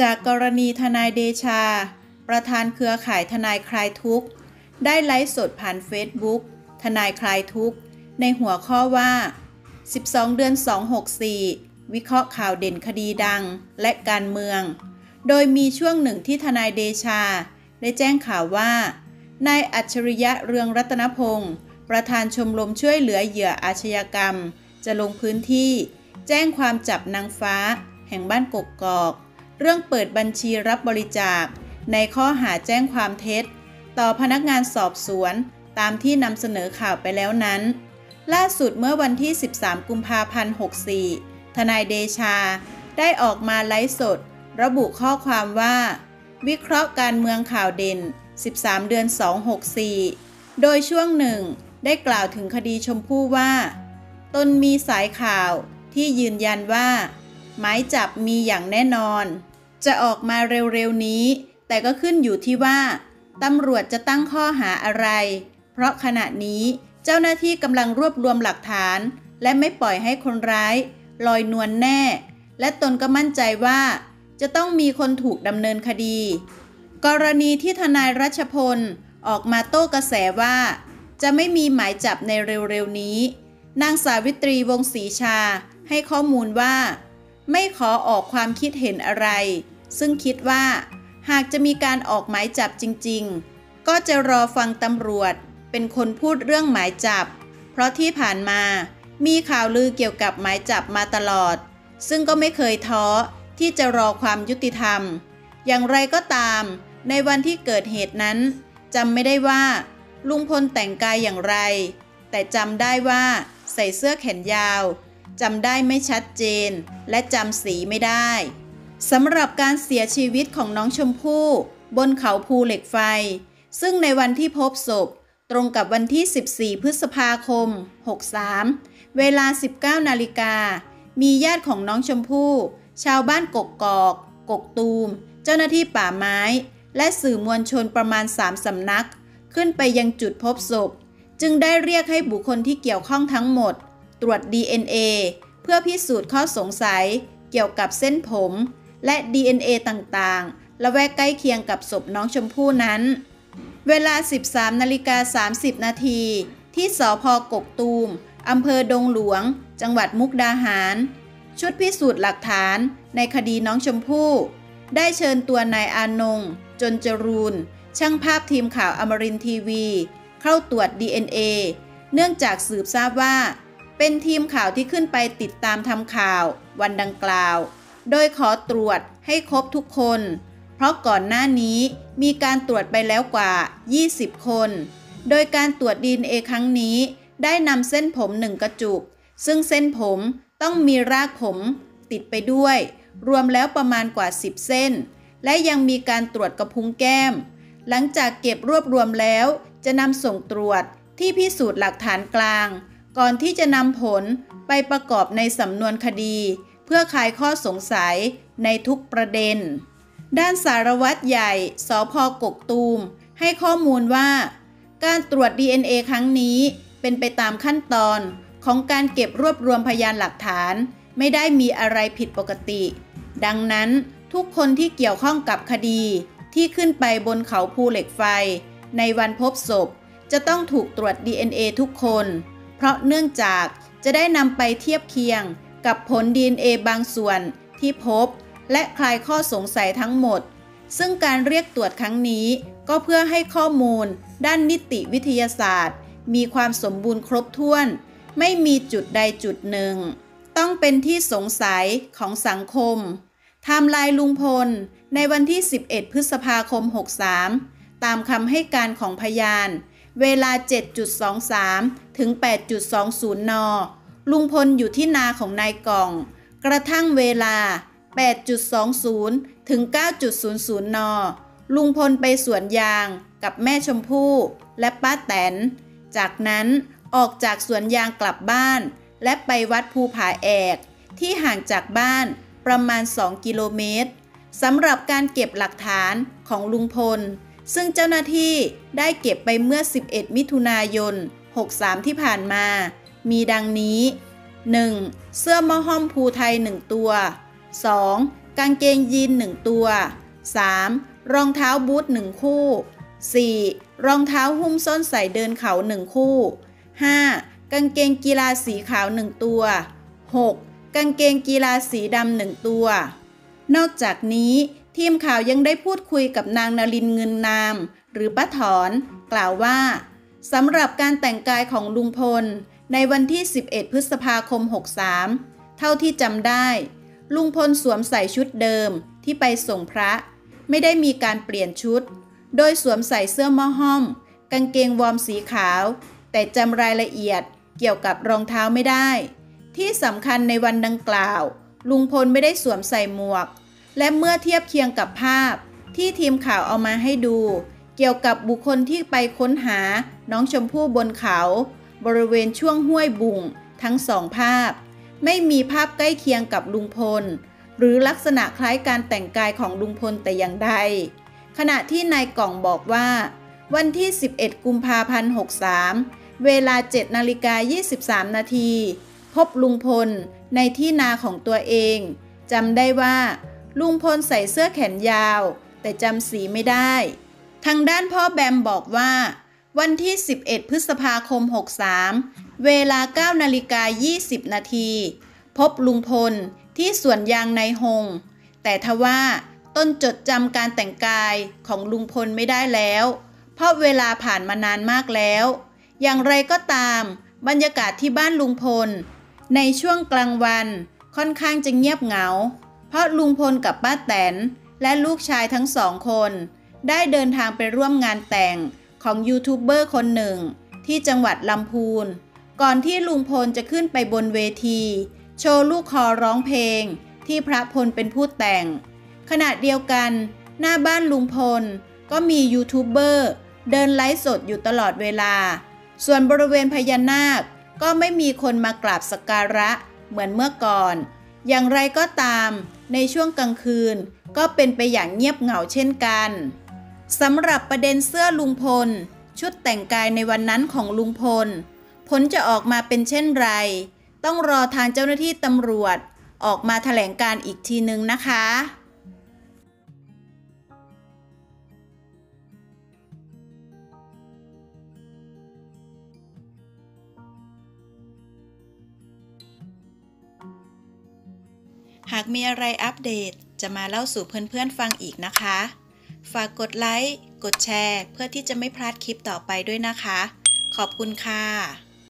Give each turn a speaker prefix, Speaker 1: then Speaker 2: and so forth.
Speaker 1: จากกรณีทนายเดชา ประธานเครือข่ายทนายคลายทุกข์ ได้ไลฟ์สดผ่านเฟซบุ๊กทนายคลายทุกข์ ในหัวข้อว่า 12 เดือน 264 วิเคราะห์ข่าวเด่นคดีดังและการเมือง โดยมีช่วงหนึ่งที่ทนายเดชา ได้แจ้งข่าวว่านายอัจฉริยะเรืองรัตนพงศ์ประธานชมรมช่วยเหลือเหยื่ออาชญากรรม จะลงพื้นที่ แจ้งความจับนางฟ้า แห่งบ้านกกกอก เรื่องเปิดบัญชีรับบริจาค ในข้อหาแจ้งความเท็จ ต่อพนักงานสอบสวน ตามที่นำเสนอข่าวไปแล้วนั้น ล่าสุดเมื่อวันที่ 13 กุมภาพันธ์ 64 ทนายเดชา ได้ออกมาไลฟ์สด ระบุข้อความว่า วิเคราะห์การเมืองข่าวเด่น 13 เดือน 264 โดยช่วงหนึ่ง ได้กล่าวถึงคดีชมพู่ว่า ตนมีสายข่าวที่ยืนยันว่า หมายจับมีอย่างแน่นอน จะออกมาเร็วๆนี้ แต่ก็ขึ้นอยู่ที่ว่าตำรวจจะตั้งข้อหาอะไร เพราะขณะนี้เจ้าหน้าที่กำลังรวบรวมหลักฐาน และไม่ปล่อยให้คนร้าย ลอยนวลแน่ และตนก็มั่นใจว่า จะต้องมีคนถูกดำเนินคดี กรณีที่ทนายรัชพลออกมาโต้กระแสว่า จะไม่มีหมายจับในเร็วๆนี้ นางสาวิตรีวงศรีชาให้ข้อมูลว่า ไม่ขอออกความคิดเห็นอะไร ซึ่งคิดว่า หากจะมีการออกหมายจับจริง ๆ ก็จะรอฟังตำรวจ เป็นคนพูดเรื่องหมายจับ เพราะที่ผ่านมามีข่าวลือเกี่ยวกับหมายจับมาตลอด ซึ่งก็ไม่เคยท้อที่จะรอความยุติธรรม อย่างไรก็ตาม ในวันที่เกิดเหตุนั้นจำไม่ได้ว่า ลุงพลแต่งกายอย่างไร แต่จำได้ว่าใส่เสื้อแขนยาว จำได้ไม่ชัดเจน และจำสีไม่ได้สำหรับการเสียชีวิตของน้องชมพู่ บนเขาภูเหล็กไฟ ซึ่งในวันที่พบศพ ตรงกับวันที่ 14 พฤษภาคม 63 เวลา 19 นาฬิกา มีญาติของน้องชมพู่ ชาวบ้านกกกอก กกตูม เจ้าหน้าที่ป่าไม้ และสื่อมวลชนประมาณ 3 สำนัก ขึ้นไปยังจุดพบศพ จึงได้เรียกให้บุคคลที่เกี่ยวข้องทั้งหมด ตรวจ DNA เพื่อพิสูจน์ข้อสงสัยเกี่ยวกับเส้นผม และ DNA ต่างๆ และแวกใกล้เคียงกับศพน้องชมพู่นั้น เวลา 13นาฬิกา30 นาที ที่สพกกตูมอำเภอดงหลวง จังหวัดมุกดาหาร ชุดพิสูจน์หลักฐานในคดีน้องชมพู่ ได้เชิญตัวนายอานง จนจรูน ช่างภาพทีมข่าวอมรินทีวี เข้าตรวจ DNA เนื่องจากสืบทราบว่า เป็นทีมข่าวที่ขึ้นไปติดตามทำข่าว วันดังกล่าว โดยขอตรวจให้ครบทุกคน เพราะก่อนหน้านี้มีการตรวจไปแล้วกว่า 20 คน โดยการตรวจดีเอครั้งนี้ได้นำเส้นผมหนึ่งกระจุก ซึ่งเส้นผมต้องมีรากผมติดไปด้วย รวมแล้วประมาณกว่า 10 เส้น และยังมีการตรวจกระพุ้งแก้ม หลังจากเก็บรวบรวมแล้ว จะนำส่งตรวจที่พิสูจน์หลักฐานกลาง ก่อนที่จะนำผลไปประกอบในสำนวนคดี เพื่อคลายข้อสงสัยในทุกประเด็น ด้านสารวัตรใหญ่สพกกตูม ให้ข้อมูลว่า การตรวจ DNA ครั้งนี้เป็นไปตามขั้นตอนของการเก็บรวบรวมพยานหลักฐาน ไม่ได้มีอะไรผิดปกติ ดังนั้นทุกคนที่เกี่ยวข้องกับคดีที่ขึ้นไปบนเขาภูเหล็กไฟ ในวันพบศพ จะต้องถูกตรวจ DNA ทุกคน เพราะเนื่องจากจะได้นำไปเทียบเคียงกับผล DNA บางส่วนที่พบ และคลายข้อสงสัยทั้งหมด ซึ่งการเรียกตรวจครั้งนี้ก็เพื่อให้ข้อมูล ด้านนิติวิทยาศาสตร์ มีความสมบูรณ์ครบถ้วน ไม่มีจุดใดจุดหนึ่ง ต้องเป็นที่สงสัยของสังคมทม์ไลน์ลุงพล ในวันที่ 11 พฤษภาคม 63 ตามคำให้การของพยาน เวลา 7.23 ถึง 8.20 น ลุงพลอยู่ที่นาของนายกล่อง กระทั่งเวลา 8.20 ถึง 9.00 น ลุงพลไปสวนยางกับแม่ชมพู่และป้าแตน จากนั้นออกจากสวนยางกลับบ้าน และไปวัดภูผาแอก ที่ห่างจากบ้านประมาณ 2 กิโลเมตรสำหรับการเก็บหลักฐานของลุงพล ซึ่งเจ้าหน้าที่ได้เก็บไปเมื่อ 11 มิถุนายน 63 ที่ผ่านมา มีดังนี้ 1. เสื้อมอห้อมภูไทย 1 ตัว 2. กางเกงยีน 1 ตัว 3. รองเท้าบูท 1 คู่ 4. รองเท้าหุ้มส้นใส่เดินเขา 1 คู่ 5. กางเกงกีฬาสีขาว 1 ตัว 6. กางเกงกีฬาสีดำหนึ่งตัว นอกจากนี้ ทีมข่าวยังได้พูดคุยกับนางนารินเงินนาม หรือป้าถอน กล่าวว่าสำหรับการแต่งกายของลุงพล ในวันที่ 11 พฤษภาคม 63 เท่าที่จำได้ ลุงพลสวมใส่ชุดเดิมที่ไปส่งพระ ไม่ได้มีการเปลี่ยนชุด โดยสวมใส่เสื้อมอห้อม กางเกงวอร์มสีขาว แต่จำรายละเอียดเกี่ยวกับรองเท้าไม่ได้ ที่สำคัญในวันดังกล่าว ลุงพลไม่ได้สวมใส่หมวก และเมื่อเทียบเคียงกับภาพที่ทีมข่าวเอามาให้ดู เกี่ยวกับบุคคลที่ไปค้นหาน้องชมพู่บนเขา บริเวณช่วงห้วยบุ่งทั้งสองภาพ ไม่มีภาพใกล้เคียงกับลุงพล หรือลักษณะคล้ายการแต่งกายของลุงพลแต่อย่างใด ขณะที่นายกล่องบอกว่า วันที่ 11 กุมภาพันธ์ 63 เวลา 7นาฬิกา23 นาที พบลุงพลในที่นาของตัวเองจำได้ว่า ลุงพลใส่เสื้อแขนยาว แต่จำสีไม่ได้ ทางด้านพ่อแบมบอกว่า วันที่ 11 พฤษภาคม 63 เวลา 9 นาฬิกา 20 นาที พบลุงพลที่สวนยางในหง แต่ทว่าต้นจดจำการแต่งกายของลุงพลไม่ได้แล้ว เพราะเวลาผ่านมานานมากแล้ว อย่างไรก็ตาม บรรยากาศที่บ้านลุงพล ในช่วงกลางวันค่อนข้างจะเงียบเหงา เพราะลุงพลกับป้าแตน และลูกชายทั้งสองคน ได้เดินทางไปร่วมงานแต่งของยูทูบเบอร์คนหนึ่ง ที่จังหวัดลำพูน ก่อนที่ลุงพลจะขึ้นไปบนเวที โชว์ลูกคอร้องเพลง ที่พระพลเป็นผู้แต่ง ขณะเดียวกัน หน้าบ้านลุงพล ก็มียูทูบเบอร์เดินไลฟ์สดอยู่ตลอดเวลา ส่วนบริเวณพญานาคก็ไม่มีคนมากราบสักการะเหมือนเมื่อก่อน อย่างไรก็ตาม ในช่วงกลางคืน ก็เป็นไปอย่างเงียบเหงาเช่นกันสำหรับประเด็นเสื้อลุงพล ชุดแต่งกายในวันนั้นของลุงพล ผลจะออกมาเป็นเช่นไร ต้องรอทางเจ้าหน้าที่ตำรวจ ออกมาแถลงการอีกทีนึงนะคะากมีอะไรอัปเดตจะมาเล่าสู่เพื่อนๆฟังอีกนะคะ ฝากกดไลค์ กดแชร์ เพื่อที่จะไม่พลาดคลิปต่อไปด้วยนะคะ ขอบคุณค่ะ